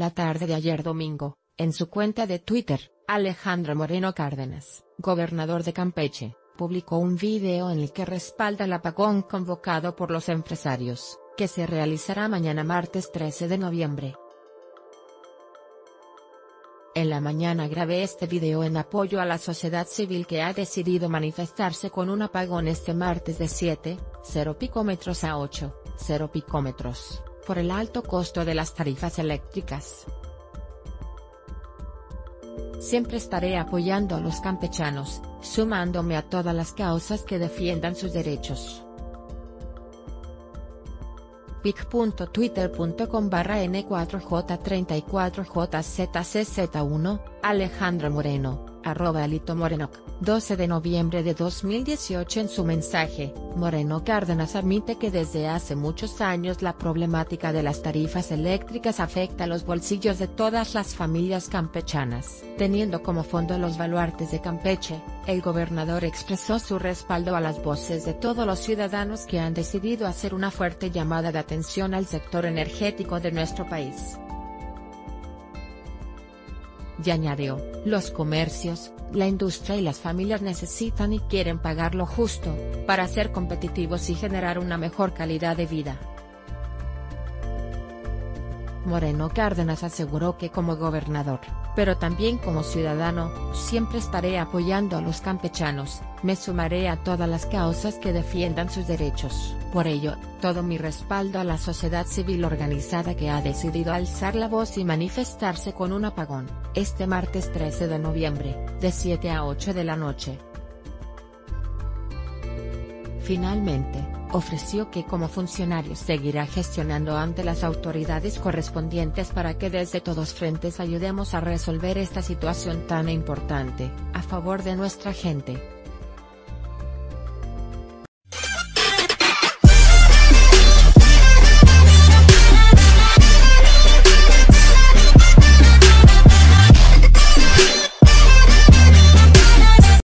La tarde de ayer domingo, en su cuenta de Twitter, Alejandro Moreno Cárdenas, gobernador de Campeche, publicó un video en el que respalda el apagón convocado por los empresarios, que se realizará mañana martes 13 de noviembre. En la mañana grabé este video en apoyo a la sociedad civil que ha decidido manifestarse con un apagón este martes de 7, 0 picómetros a 8, 0 picómetros, por el alto costo de las tarifas eléctricas. Siempre estaré apoyando a los campechanos, sumándome a todas las causas que defiendan sus derechos. pic.twitter.com barra N4J34JZCZ1, Alejandro Moreno, arroba Alito Morenoc, 12 de noviembre de 2018 en su mensaje, Moreno Cárdenas admite que desde hace muchos años la problemática de las tarifas eléctricas afecta los bolsillos de todas las familias campechanas. Teniendo como fondo los baluartes de Campeche, el gobernador expresó su respaldo a las voces de todos los ciudadanos que han decidido hacer una fuerte llamada de atención al sector energético de nuestro país. Y añadió, los comercios, la industria y las familias necesitan y quieren pagar lo justo, para ser competitivos y generar una mejor calidad de vida. Moreno Cárdenas aseguró que como gobernador, pero también como ciudadano, siempre estaré apoyando a los campechanos, me sumaré a todas las causas que defiendan sus derechos. Por ello, todo mi respaldo a la sociedad civil organizada que ha decidido alzar la voz y manifestarse con un apagón, este martes 13 de noviembre, de 7 a 8 de la noche. Finalmente, ofreció que como funcionario seguirá gestionando ante las autoridades correspondientes para que desde todos frentes ayudemos a resolver esta situación tan importante, a favor de nuestra gente.